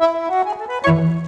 Música